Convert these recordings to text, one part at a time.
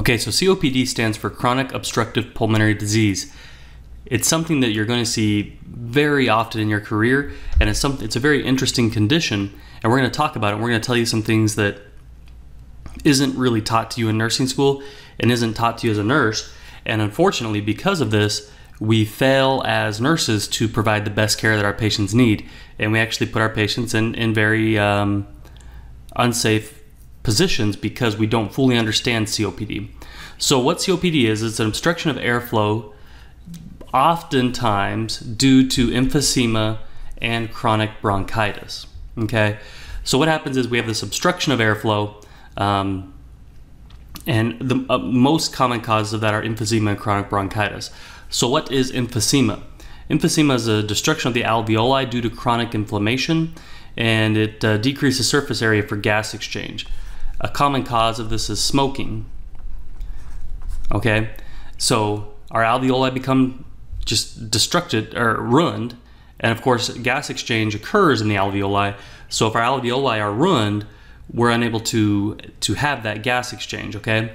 Okay, so COPD stands for chronic obstructive pulmonary disease. It's something that you're going to see very often in your career, and it's some, it's a very interesting condition. And we're going to talk about it. We're going to tell you some things that isn't really taught to you in nursing school and isn't taught to you as a nurse. And unfortunately, because of this, we fail as nurses to provide the best care that our patients need. And we actually put our patients in, in very um, unsafe positions because we don't fully understand COPD. So, what COPD is, it's an obstruction of airflow, oftentimes due to emphysema and chronic bronchitis. Okay, so what happens is we have this obstruction of airflow. Um, and the uh, most common causes of that are emphysema and chronic bronchitis. So, what is emphysema? Emphysema is a destruction of the alveoli due to chronic inflammation, and it uh, decreases surface area for gas exchange. A common cause of this is smoking. Okay, so our alveoli become just destructed or ruined, and of course, gas exchange occurs in the alveoli. So, if our alveoli are ruined, we're unable to to have that gas exchange okay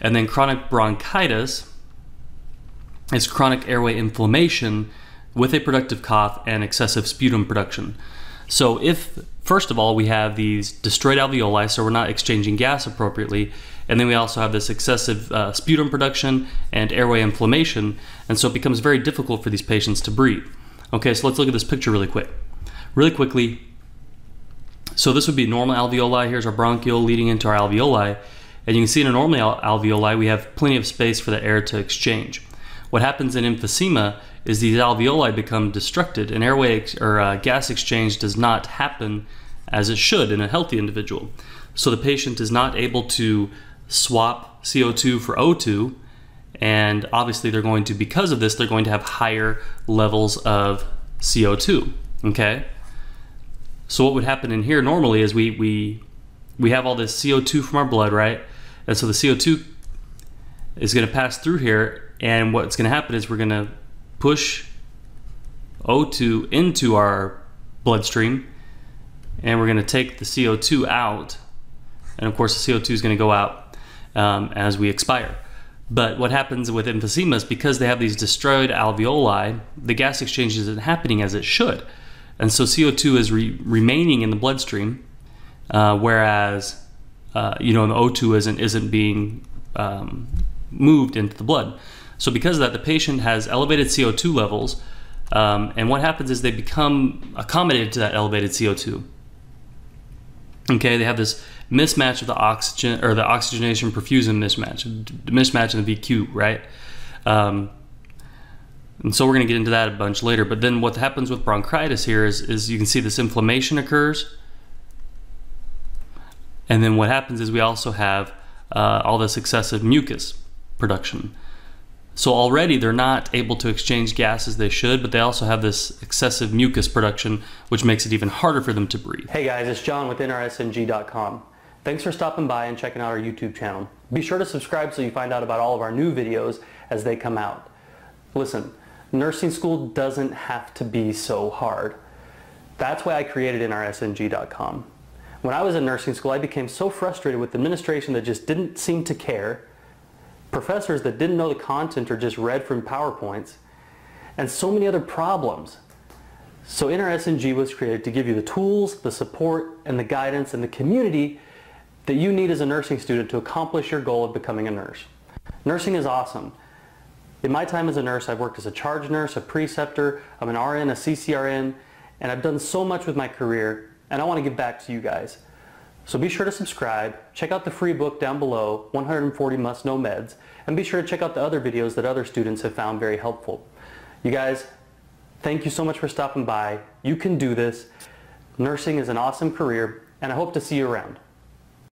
and then chronic bronchitis is chronic airway inflammation with a productive cough and excessive sputum production so if first of all we have these destroyed alveoli so we're not exchanging gas appropriately and then we also have this excessive uh, sputum production and airway inflammation and so it becomes very difficult for these patients to breathe okay so let's look at this picture really quick really quickly so this would be normal alveoli. Here's our bronchial leading into our alveoli. And you can see in a normal alveoli, we have plenty of space for the air to exchange. What happens in emphysema is these alveoli become destructed and airway or uh, gas exchange does not happen as it should in a healthy individual. So the patient is not able to swap CO2 for O2 and obviously they're going to because of this they're going to have higher levels of CO2, okay? So what would happen in here normally is we we we have all this CO2 from our blood, right? And so the CO2 is going to pass through here, and what's going to happen is we're going to push O2 into our bloodstream, and we're going to take the CO2 out, and of course the CO2 is going to go out um, as we expire. But what happens with emphysema is because they have these destroyed alveoli, the gas exchange isn't happening as it should. And so CO2 is re- remaining in the bloodstream, uh, whereas uh, you know the O2 isn't isn't being um, moved into the blood. So because of that, the patient has elevated CO2 levels, um, and what happens is they become accommodated to that elevated CO2. Okay, they have this mismatch of the oxygen or the oxygenation perfusion mismatch, mismatch in the VQ, right? Um, and so we're going to get into that a bunch later. But then what happens with bronchitis here is, is you can see this inflammation occurs. And then what happens is we also have uh, all this excessive mucus production. So already they're not able to exchange gas as they should, but they also have this excessive mucus production, which makes it even harder for them to breathe. Hey guys, it's Jon with NRSNG.com. Thanks for stopping by and checking out our YouTube channel. Be sure to subscribe so you find out about all of our new videos as they come out. Listen, nursing school doesn't have to be so hard. That's why I created NRSNG.com. When I was in nursing school, I became so frustrated with the administration that just didn't seem to care, professors that didn't know the content or just read from PowerPoints, and so many other problems. So NRSNG was created to give you the tools, the support, and the guidance and the community that you need as a nursing student to accomplish your goal of becoming a nurse. Nursing is awesome. In my time as a nurse, I've worked as a charge nurse, a preceptor, I'm an RN, a CCRN, and I've done so much with my career, and I want to give back to you guys. So be sure to subscribe, check out the free book down below, 140 Must Know Meds, and be sure to check out the other videos that other students have found very helpful. You guys, thank you so much for stopping by. You can do this. Nursing is an awesome career, and I hope to see you around.